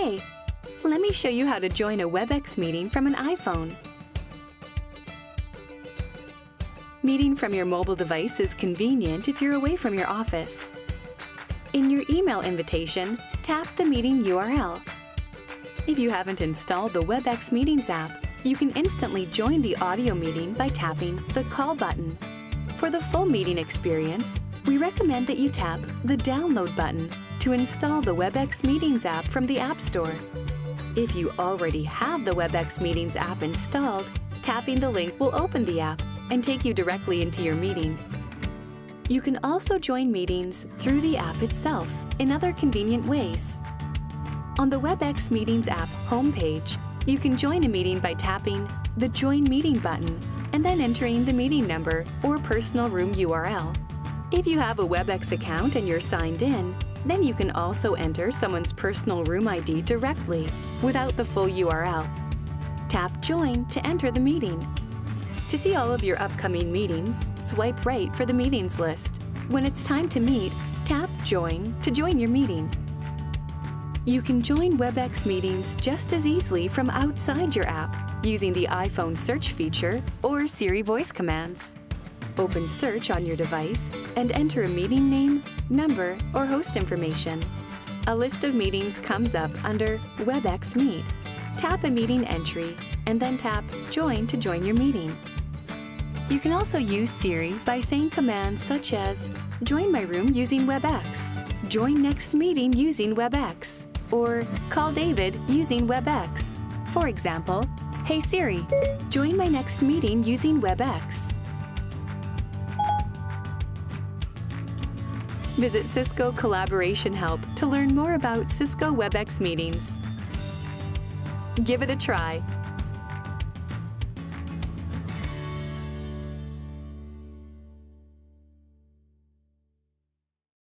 Hey, let me show you how to join a WebEx meeting from an iPhone. Meeting from your mobile device is convenient if you're away from your office. In your email invitation, tap the meeting URL. If you haven't installed the WebEx Meetings app, you can instantly join the audio meeting by tapping the Call button. For the full meeting experience, we recommend that you tap the Download button to install the WebEx Meetings app from the App Store. If you already have the WebEx Meetings app installed, tapping the link will open the app and take you directly into your meeting. You can also join meetings through the app itself in other convenient ways. On the WebEx Meetings app homepage, you can join a meeting by tapping the Join Meeting button and then entering the meeting number or personal room URL. If you have a WebEx account and you're signed in, then you can also enter someone's personal room ID directly without the full URL. Tap Join to enter the meeting. To see all of your upcoming meetings, swipe right for the meetings list. When it's time to meet, tap Join to join your meeting. You can join WebEx meetings just as easily from outside your app using the iPhone search feature or Siri voice commands. Open Search on your device and enter a meeting name, number, or host information. A list of meetings comes up under WebEx Meet. Tap a meeting entry and then tap Join to join your meeting. You can also use Siri by saying commands such as Join my room using WebEx, Join next meeting using WebEx, or Call David using WebEx. For example, Hey Siri, join my next meeting using WebEx. Visit Cisco Collaboration Help to learn more about Cisco WebEx meetings. Give it a try